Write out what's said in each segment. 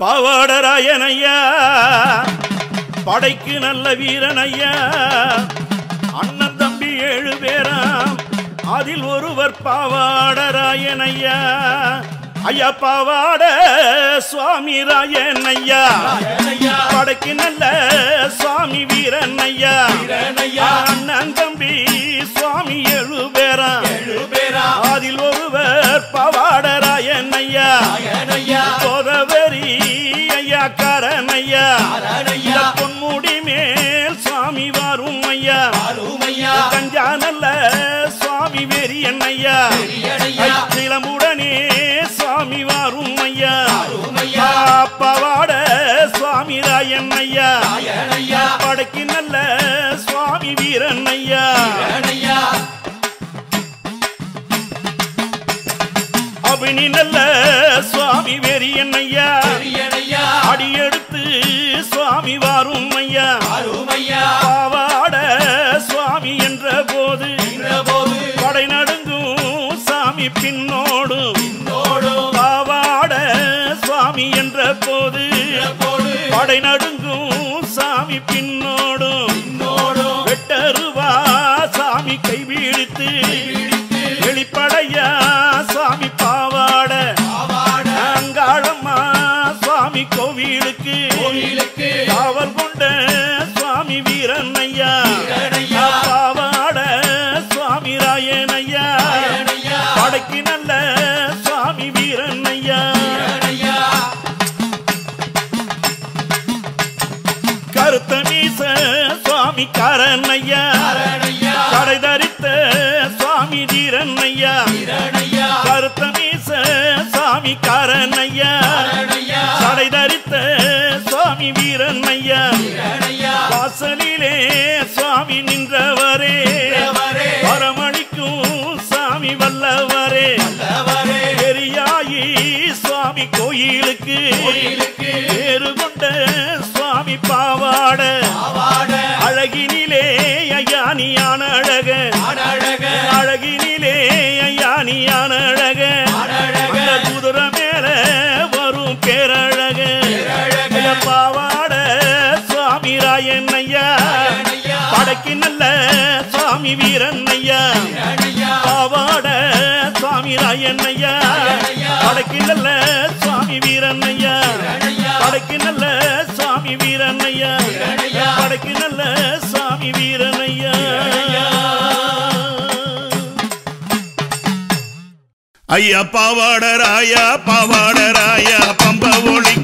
பாவாடராயன் ஐயா படைக்கு நல்ல வீரன் ஐயா அண்ணன் தம்பி ஏழு பேராம். அதில் ஒருவர் பாவாடராயன் ஐயா ஐயா பாவாட சுவாமி ராயன் ஐயா படைக்கு நல்ல சுவாமி வீரன் ஐயா அண்ணன் தம்பி சுவாமி ஏழு பேராம். அதில் ஒருவர் பவாடராயன் ஐயா ஐயா பொன்முடி மேல் சுவாமி வரும் ஐயா கஞ்சா நல்ல சுவாமி வெறியன் ஐயா சிலமுடனே சுவாமி வரும் ஐயா பவாட சுவாமி ராயன் ஐயா படைக்கு நல்ல சுவாமி வீரன் ஐயா அபினி நல்ல சுவாமி நடுங்கும் சாமி பின்னோடும். வெட்டருவா சாமி கைவிழித்து வெளிப்படையா சாமி பாவாட. அங்காளம்மா சுவாமி கோவிலுக்கு. காவல் கொண்ட சுவாமி வீரன் ஐயா பாவாட சுவாமி ராயன் ஐயா படைக்கு சுவாமி காரன் ஐயா கடை தரித்த சுவாமி வீரன் ஐயா வாசலிலே சுவாமி நின்றவரே. வரமணிக்கும் சாமி வல்லவரே. பெரியாயி சுவாமி கோயிலுக்கு. பேரு கொண்ட சுவாமி பாவாட. அழகினிலே ஐயானியான அழக நல்ல சுவாமி வீரன் ஐயா பாவாட சுவாமி ராயன் ஐயா படைக்கு நல்ல சுவாமி வீரன் ஐயா படைக்கு நல்ல சுவாமி வீரன் ஐயா படைக்கு நல்ல சுவாமி வீரன் ஐயா ஐயா பாவாடராயா பாவாடராயா பம்ப ஒளி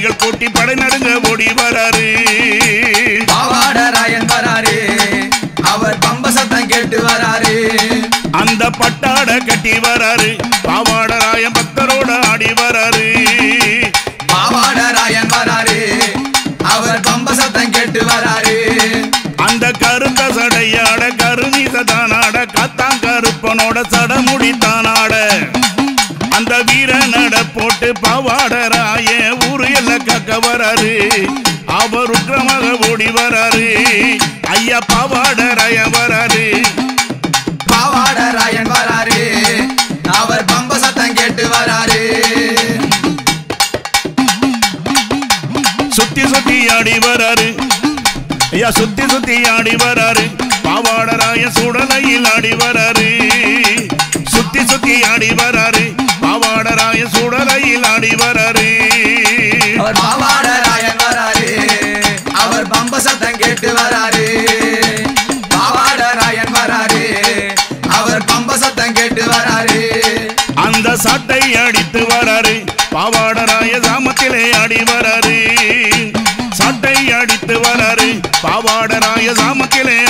பாடைகள் கூட்டி படை நடுங்க ஓடி வராரு. பாவாடராயன் வராரு. அவர் பம்ப சத்தம் கேட்டு வராரு. அந்த பட்டாட கட்டி வராரு. பாவாடராய பக்தரோட ஆடி வராரு. பாவாடராயன் வராரு. அவர் பம்ப சத்தம் கேட்டு வராரு. அந்த கருத்த சடையாட கருநீச தானாட காத்தாங் கருப்பனோட சடமுடி தானாட. கக்க வராரு. அவர் உக்கிரமாக ஓடி வராரு. ஐயா பாவாடராய வராரு. பாவாடராயன் வராரு. அவர் பம்ப சத்தம் கேட்டு வராரு. சுத்தி சுத்தி ஆடி வராரு. ஐயா சுத்தி சுத்தி ஆடி வராரு. பாவாடராய சுடலையில் ஆடி வராரு. சுத்தி சுத்தி ஆடி வராரு. பாவாடராய சுடலையில் ஆடி வராரு. அவர் பாவாடராயன் வராரு. அவர் பம்ப சத்தம் கேட்டு வராரு. பாவாடராயன் வராரு. அவர் பம்ப சத்தம் கேட்டு வராரு. அந்த சட்டை அடித்து வராரு. பாவாடராய சாமத்திலே ஆடி வராரு. சட்டை அடித்து வராரு. பாவாடராய சாமத்திலே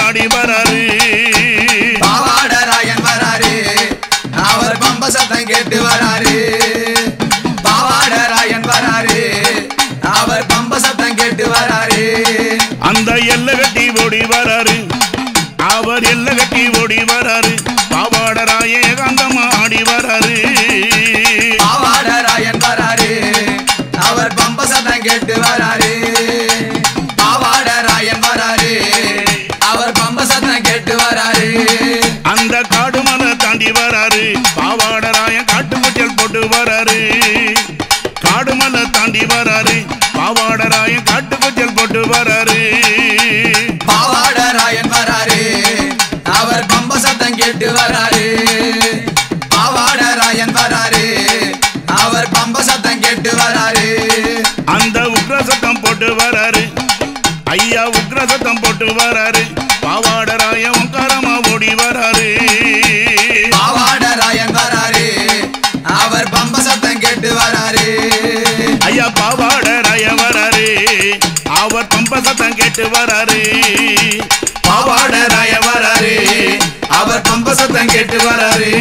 பாவாடராய காட்டுக்குட்டியல் போட்டு வராரு. பாவாடராயன் வராரு. அவர் பம்ப சத்தம் கேட்டு வராரு. பாவாடராயன் வராரு. அவர் பம்ப சத்தம் கேட்டு வராரு. அந்த உக்ர சத்தம் போட்டு வராரு. ஐயா உக்ர சத்தம் போட்டு வராரு. அவர் பம்ப சத்தம் கேட்டு வராரு. பாவாடராய வராரு. அவர் பம்ப சத்தம் கேட்டு வராரு.